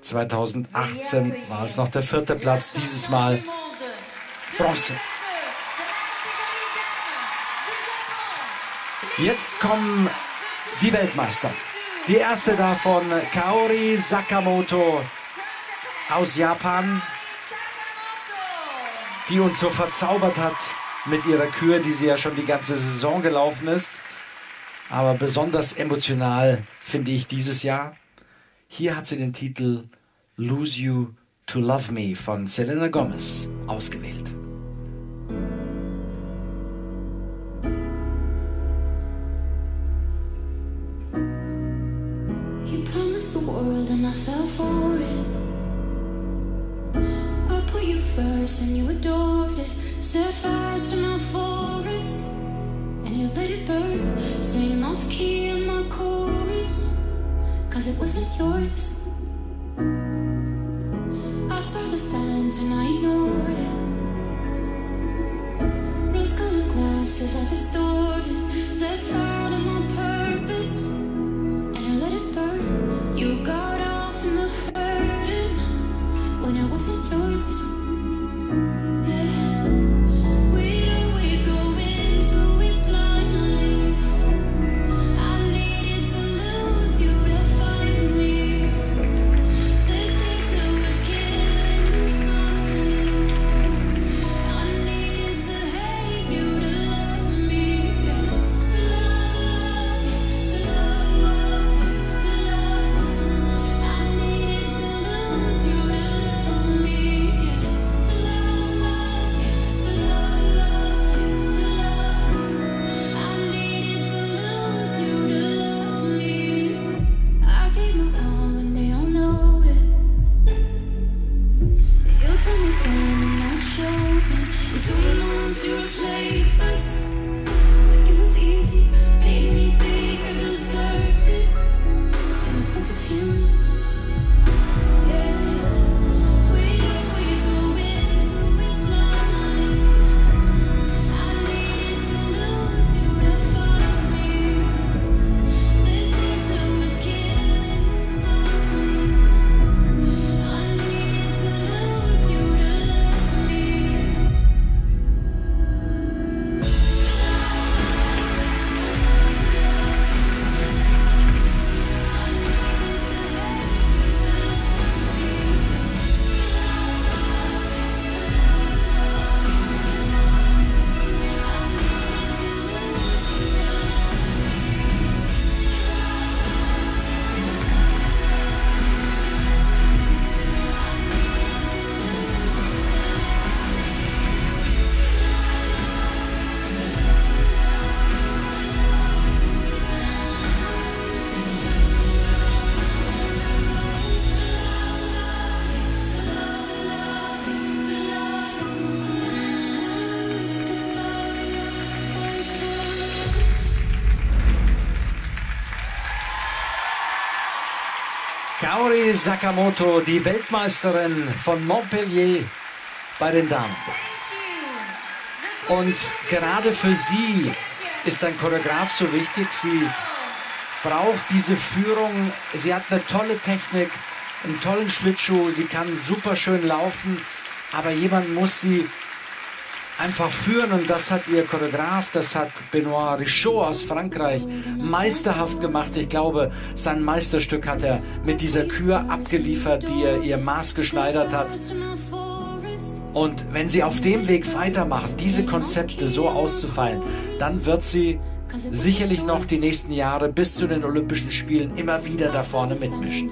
2018 war es noch der vierte Platz, dieses Mal Bronze. Jetzt kommen die Weltmeister. Die erste davon, Kaori Sakamoto aus Japan, die uns so verzaubert hat mit ihrer Kür, die sie ja schon die ganze Saison gelaufen ist. Aber besonders emotional finde ich dieses Jahr. Hier hat sie den Titel Lose You to Love Me von Selena Gomez ausgewählt. You promised the world and you first and you adored it. Set fires to my forest and you let it burn. Singing off key in my cause it wasn't yours. I saw the signs and I ignored it. Rose colored glasses are distorted. Kaori Sakamoto, die Weltmeisterin von Montpellier bei den Damen. Und gerade für sie ist ein Choreograf so wichtig. Sie braucht diese Führung. Sie hat eine tolle Technik, einen tollen Schlittschuh. Sie kann super schön laufen. Aber jemand muss sie einfach führen und das hat ihr Choreograf, das hat Benoit Richaud aus Frankreich meisterhaft gemacht. Ich glaube, sein Meisterstück hat er mit dieser Kür abgeliefert, die er ihr Maß geschneidert hat. Und wenn sie auf dem Weg weitermachen, diese Konzepte so auszufallen, dann wird sie sicherlich noch die nächsten Jahre bis zu den Olympischen Spielen immer wieder da vorne mitmischen.